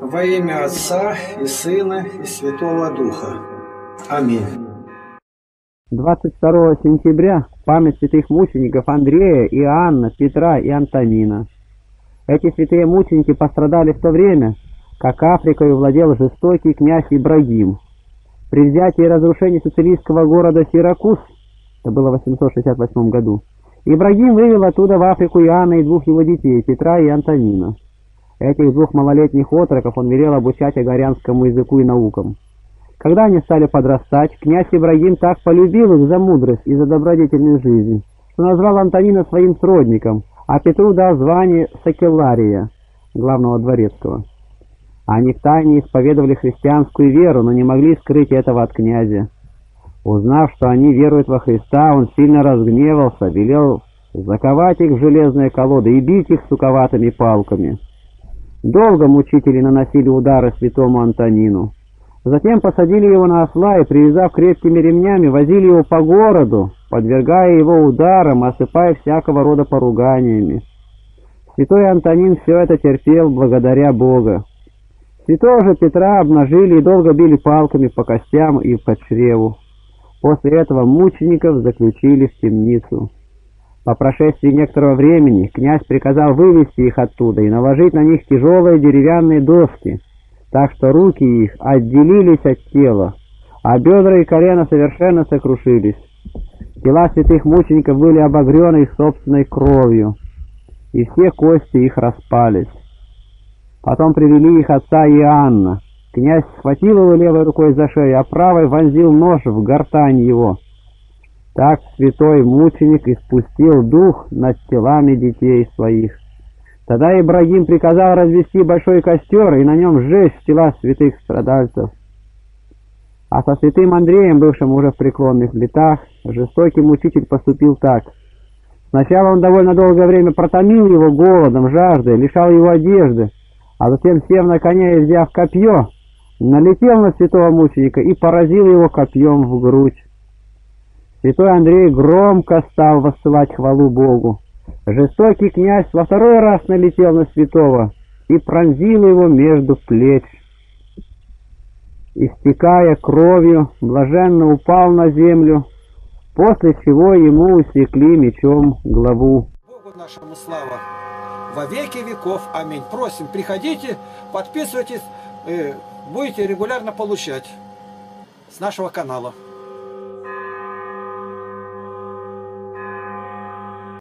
Во имя Отца и Сына и Святого Духа. Аминь. 22 сентября память святых мучеников Андрея, Иоанна, Петра и Антонина. Эти святые мученики пострадали в то время, как Африкой владел жестокий князь Ибрагим. При взятии и разрушении сицилийского города Сиракуз, это было в 868 году, Ибрагим вывел оттуда в Африку Иоанна и двух его детей, Петра и Антонина. Этих двух малолетних отроков он велел обучать агарянскому языку и наукам. Когда они стали подрастать, князь Ибрагим так полюбил их за мудрость и за добродетельную жизнь, что назвал Антонина своим сродником, а Петру дал звание Сакеллария, главного дворецкого. Они втайне исповедовали христианскую веру, но не могли скрыть этого от князя. Узнав, что они веруют во Христа, он сильно разгневался, велел заковать их в железные колоды и бить их суковатыми палками. Долго мучители наносили удары святому Антонину. Затем посадили его на осла и, привязав крепкими ремнями, возили его по городу, подвергая его ударам, осыпая всякого рода поруганиями. Святой Антонин все это терпел благодаря Бога. Святого же Петра обнажили и долго били палками по костям и по чреву. После этого мучеников заключили в темницу. По прошествии некоторого времени князь приказал вывести их оттуда и наложить на них тяжелые деревянные доски, так что руки их отделились от тела, а бедра и колено совершенно сокрушились. Тела святых мучеников были обогрены их собственной кровью, и все кости их распались. Потом привели их отца Иоанна. Князь схватил его левой рукой за шею, а правой вонзил нож в гортань его. Так святой мученик испустил дух над телами детей своих. Тогда Ибрагим приказал развести большой костер и на нем сжечь тела святых страдальцев. А со святым Андреем, бывшим уже в преклонных летах, жестокий мучитель поступил так. Сначала он довольно долгое время протомил его голодом, жаждой, лишал его одежды, а затем, сев на коня и взяв копье, налетел на святого мученика и поразил его копьем в грудь. Святой Андрей громко стал воссылать хвалу Богу. Жестокий князь во второй раз налетел на святого и пронзил его между плеч. Истекая кровью, блаженно упал на землю, после чего ему усекли мечом главу. Богу нашему слава. Во веки веков. Аминь. Просим, приходите, подписывайтесь, э, будете регулярно получать с нашего канала.